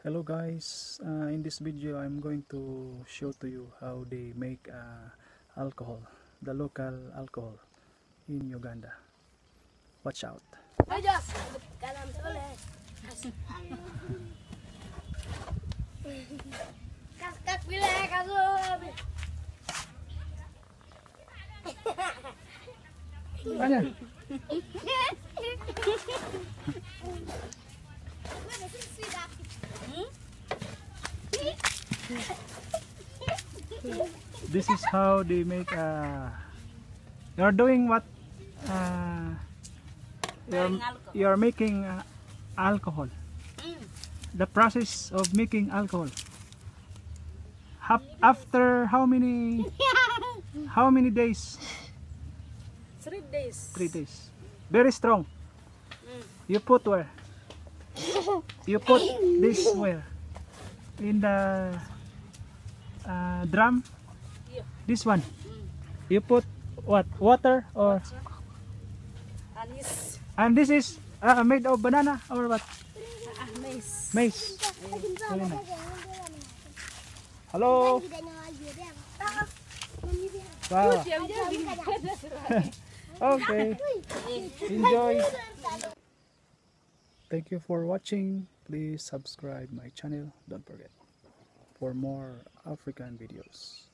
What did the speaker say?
Hello guys, uh, in this video I'm going to show to you how they make uh, alcohol, the local alcohol in Uganda. Watch out. This is how they make uh, you're doing what uh, you're, you're making uh, alcohol. The process of making alcohol. After how many how many days? Three days. Three days. Very strong. You put where? You put this where? In the uh, drum? Yeah. This one? You put what? Water or? Anis. And this is uh, made of banana or what? Ah, mais. Maize. Very nice. Hello. Wow. Okay. Enjoy. Thank you for watching. Please subscribe my channel. Don't forget for more African videos.